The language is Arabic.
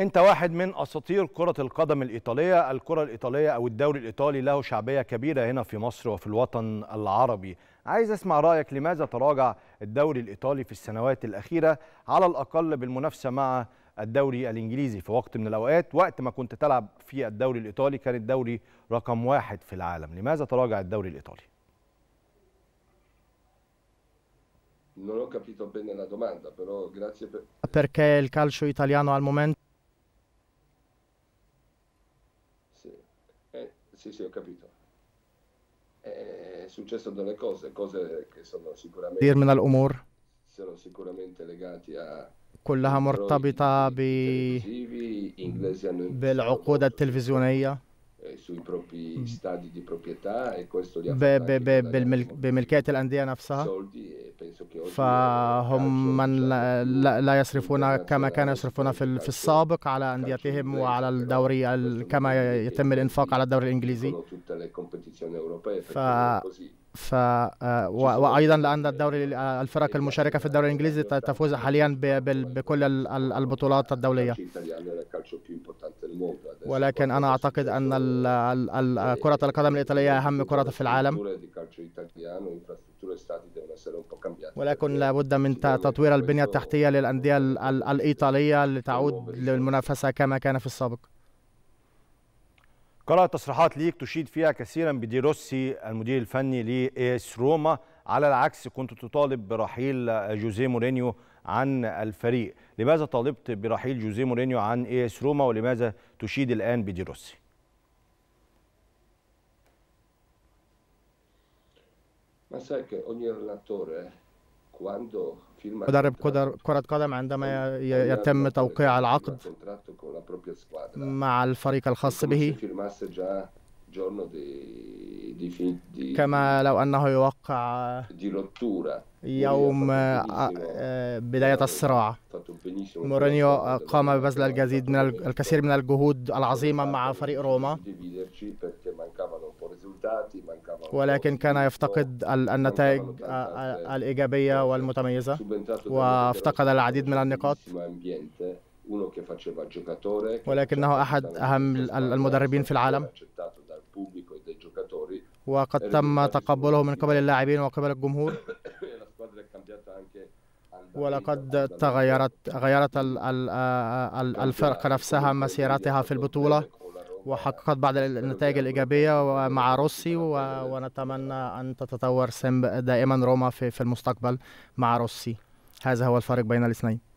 انت واحد من أساطير كرة القدم الإيطالية، الكرة الإيطالية أو الدوري الإيطالي له شعبية كبيرة هنا في مصر وفي الوطن العربي. عايز أسمع رأيك لماذا تراجع الدوري الإيطالي في السنوات الأخيرة على الأقل بالمنافسة مع الدوري الإنجليزي في وقت من الأوقات وقت ما كنت تلعب في الدوري الإيطالي كان الدوري رقم واحد في العالم، لماذا تراجع الدوري الإيطالي؟ Non ho capito bene la domanda, però grazie per... perché il calcio italiano al momento Sì, eh, sì, sì, ho capito. È successo delle cose, cose che sono sicuramente, كثير من الأمور sono sicuramente legati a كلها مرتبطة ب... televisivi, inglesi hanno بالعقود التلفزيونية eh, sui propri stadi di proprietà e questo li ha ب... fatto ب... anche ب... guadagnare بالمل... molti بملكية الأندية نفسها فهم من لا, يصرفون كما كانوا يصرفون في, في السابق على أنديتهم وعلى الدوري كما يتم الإنفاق على الدوري الإنجليزي ف- ف... آه، و... وأيضا لأن الدوري الفرق المشاركة في الدوري الإنجليزي ت- تفوز حاليا بكل ال- ال- البطولات adesso ولكن ال... ال... ال... كرة القدم الإيطالية أهم كرة في العالم ولكن لابد من تطوير البنية التحتية للأندية ال- ال- الإيطالية لتعود للمنافسة كما كان في السابق قرأت تصريحات ليك تشيد فيها كثيرا بدي روسي المدير الفني لإيس روما. على العكس كنت تطالب برحيل جوزيه مورينيو عن الفريق. لماذا طالبت برحيل جوزيه مورينيو عن إيس روما؟ ولماذا تشيد الآن بدي روسي؟ ما سايك مدرب كرة قدم عندما يتم توقيع العقد مع الفريق الخاص به كما لو انه يوقع يوم بداية الصراع مورينيو قام ببذل الكثير من الجهود العظيمة مع فريق روما ولكن كان يفتقد النتائج آه، آه، الإيجابية والمتميزة. وأفتقد العديد من النقاط. ولكنه أحد أهم المدربين في العالم. وقد تم تقبله من قبل اللاعبين وقبل الجمهور. ولقد تغيرت غيرت الفرقة آه، نفسها مسيرتها في البطولة. وحققت بعض النتائج الإيجابية مع روسي ونتمنى أن تتطور سم دائما روما في في المستقبل مع روسي. هذا هو الفرق بين الاثنين.